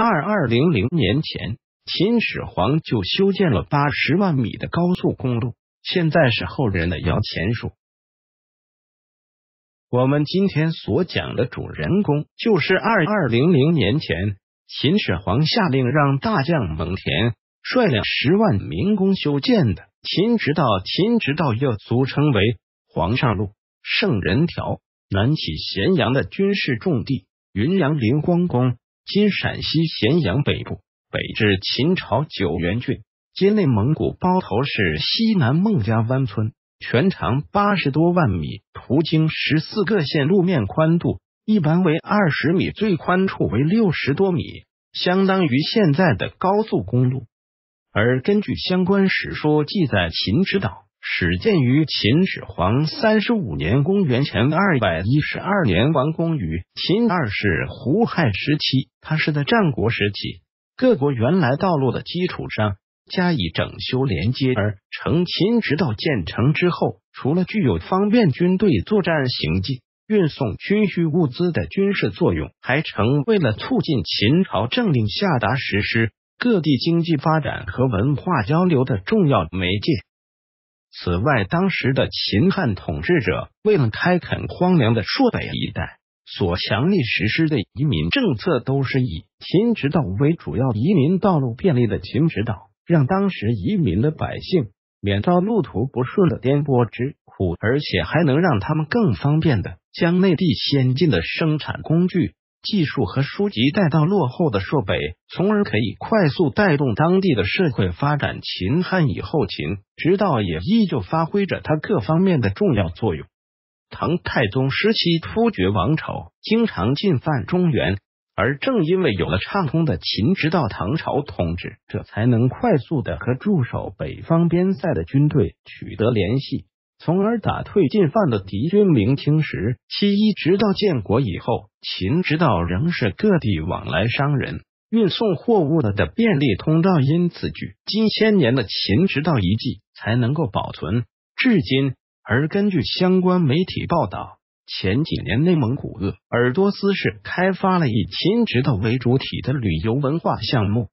二二零零年前，秦始皇就修建了八十万米的高速公路，现在是后人的摇钱树。我们今天所讲的主人公，就是二二零零年前，秦始皇下令让大将蒙恬率领十万民工修建的秦直道。秦直道又俗称为皇上路、圣人条，南起咸阳的军事重地云阳灵光宫，今陕西咸阳北部，北至秦朝九原郡，今内蒙古包头市西南孟家湾村。全长八十多万米，途经十四个县，路面宽度一般为二十米，最宽处为六十多米，相当于现在的高速公路。而根据相关史书记载，秦直道始建于秦始皇三十五年（公元前二百一十二年），完工于秦二世胡亥时期。它是在战国时期各国原来道路的基础上。加以整修连接而成。秦直道建成之后，除了具有方便军队作战行进、运送军需物资的军事作用，还成为了促进秦朝政令下达实施、各地经济发展和文化交流的重要媒介。此外，当时的秦汉统治者为了开垦荒凉的朔北一带，所强力实施的移民政策，都是以秦直道为主要移民道路便利的秦直道。让当时移民的百姓免遭路途不顺的颠簸之苦，而且还能让他们更方便的将内地先进的生产工具、技术和书籍带到落后的朔北，从而可以快速带动当地的社会发展。秦汉以后，秦直道也依旧发挥着他各方面的重要作用。唐太宗时期突厥王朝经常进犯中原。而正因为有了畅通的秦直道唐朝统治，这才能快速的和驻守北方边塞的军队取得联系，从而打退进犯的敌军。明清时期一直到建国以后，秦直道仍是各地往来商人、运送货物的的便利通道，因此距今千年的秦直道遗迹才能够保存至今。而根据相关媒体报道。前几年，内蒙古鄂尔多斯市开发了以秦直道为主体的旅游文化项目，